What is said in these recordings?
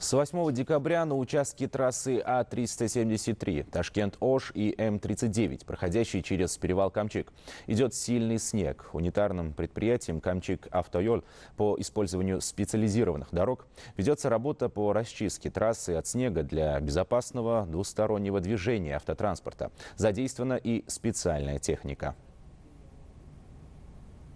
С 8 декабря на участке трассы А-373 Ташкент-Ош и М-39, проходящей через перевал Камчик, идет сильный снег. Унитарным предприятием Камчик Автоёл по использованию специализированных дорог ведется работа по расчистке трассы от снега для безопасного двустороннего движения автотранспорта. Задействована и специальная техника.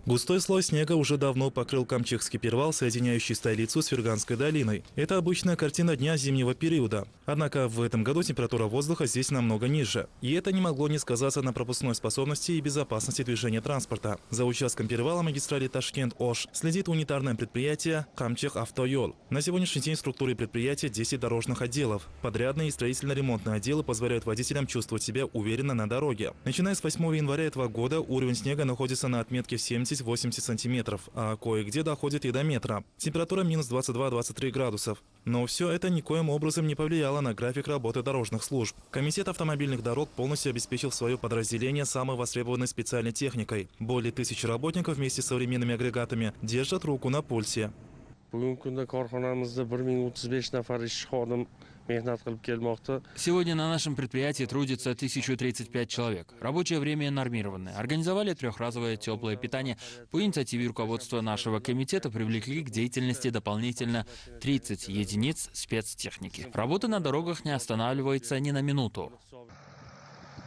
Густой слой снега уже давно покрыл Камчикский перевал, соединяющий столицу с Ферганской долиной. Это обычная картина дня зимнего периода. Однако в этом году температура воздуха здесь намного ниже. И это не могло не сказаться на пропускной способности и безопасности движения транспорта. За участком перевала магистрали Ташкент-Ош следит унитарное предприятие Камчех Автоёл. На сегодняшний день в структуре предприятия 10 дорожных отделов. Подрядные и строительно-ремонтные отделы позволяют водителям чувствовать себя уверенно на дороге. Начиная с 8 января этого года уровень снега находится на отметке в 70 70-80 сантиметров, а кое-где доходит и до метра. Температура минус 22-23 градусов. Но все это никоим образом не повлияло на график работы дорожных служб. Комитет автомобильных дорог полностью обеспечил свое подразделение самой востребованной специальной техникой. Более тысячи работников вместе с современными агрегатами держат руку на пульсе. Сегодня на нашем предприятии трудится 1035 человек. Рабочее время нормированное. Организовали трехразовое теплое питание. По инициативе руководства нашего комитета привлекли к деятельности дополнительно 30 единиц спецтехники. Работа на дорогах не останавливается ни на минуту.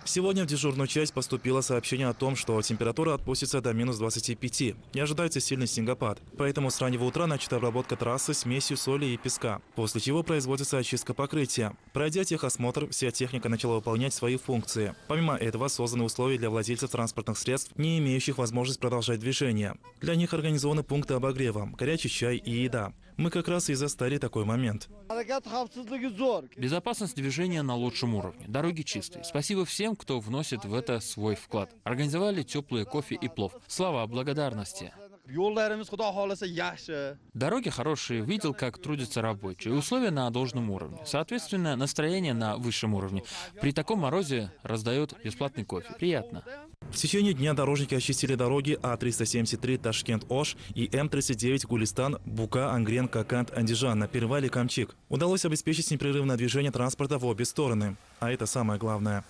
Сегодня в дежурную часть поступило сообщение о том, что температура отпустится до минус 25 и ожидается сильный снегопад. Поэтому с раннего утра начата обработка трассы смесью соли и песка, после чего производится очистка покрытия. Пройдя техосмотр, вся техника начала выполнять свои функции. Помимо этого, созданы условия для владельцев транспортных средств, не имеющих возможность продолжать движение. Для них организованы пункты обогрева, горячий чай и еда. Мы как раз и застали такой момент. Безопасность движения на лучшем уровне. Дороги чистые. Спасибо всем, кто вносит в это свой вклад. Организовали теплые кофе и плов. Слава благодарности. Дороги хорошие, видел, как трудятся рабочие, условия на должном уровне. Соответственно, настроение на высшем уровне. При таком морозе раздают бесплатный кофе. Приятно. В течение дня дорожники очистили дороги А-373 Ташкент-Ош и М-39 Гулистан, Бука, Ангрен, Какант, Андижан на перевале Камчик. Удалось обеспечить непрерывное движение транспорта в обе стороны. А это самое главное.